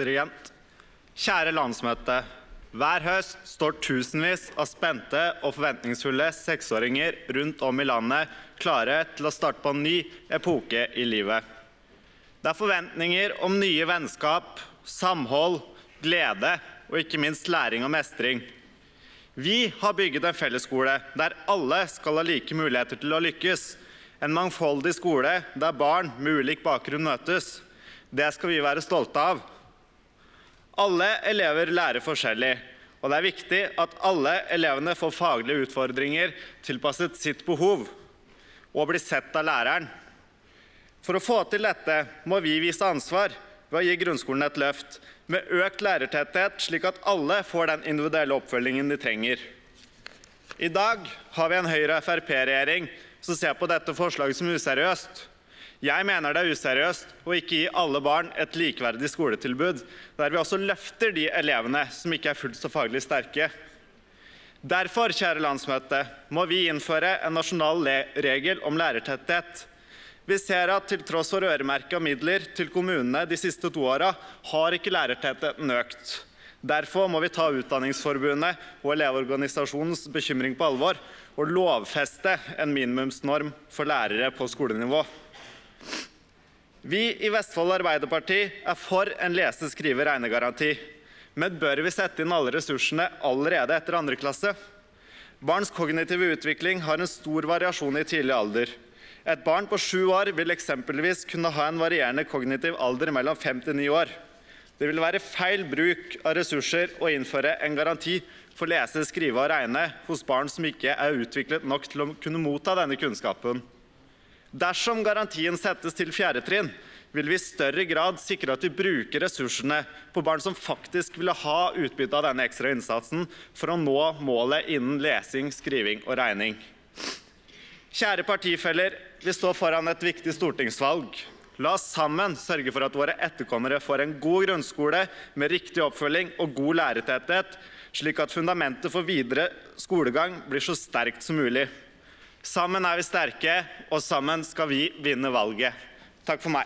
president. Kjære landsmøte. Hver høst står tusenvis av spente og forventningsfulle seksåringer rundt om i landet klare til å starte på en ny epoke i livet. Det er forventninger om nye vennskap, samhold, glede og ikke minst læring og mestring. Vi har bygget en fellesskole der alle skal ha like muligheter til å lykkes. En mangfoldig skole der barn med ulik bakgrunn møtes. Det skal vi være stolte av. Alle elever lærer forskjellig, og det er viktig at alle elevene får faglige utfordringer tilpasset sitt behov og blir sett av læreren. For å få til dette må vi vise ansvar ved å gi grunnskolen et løft med økt lærertetthet, slik at alle får den individuelle oppfølgingen de trenger. I dag har vi en Høyre-Frp-regjering som ser på dette forslaget som useriøst. Jeg mener det er useriøst å ikke gi alle barn et likeverdig skoletilbud, der vi også løfter de elevene som ikke er fullt så faglig sterke. Derfor, kjære landsmøte, må vi innføre en nasjonal regel om lærertetthet. Vi ser at til tross for øremerka midler til kommunene de siste to åra, har ikke lærertettheten økt. Derfor må vi ta Utdanningsforbundet og Elevorganisasjonens bekymring på alvor og lovfeste en minimumsnorm for lærere på skolenivå. Vi i Vestfold Arbeiderparti er for en lese-, skrive- regnegaranti. Men bør vi sette inn alle ressursene allerede etter andre klasse? Barns kognitive utvikling har en stor variasjon i tidlig alder. Et barn på sju år vil eksempelvis kunne ha en varierende kognitiv alder mellom fem til ni år. Det vil være feil bruk av ressurser å innføre en garanti for lese, skrive og regne hos barn som ikke er utviklet nok til å kunne motta denne kunnskapen. Dersom garantien settes til fjerde trinn, vil vi i større grad sikre at vi bruker ressursene på barn som faktisk vil ha utbytte av denne ekstra innsatsen for å nå målet innen lesing, skriving og regning. Kjære partifeller, vi står foran et viktig stortingsvalg. La oss sammen sørge for at våre etterkommere får en god grunnskole med riktig oppfølging og god lærertetthet, slik at fundamentet for videre skolegang blir så sterkt som mulig. Sammen er vi sterke, og sammen skal vi vinne valget. Takk for meg.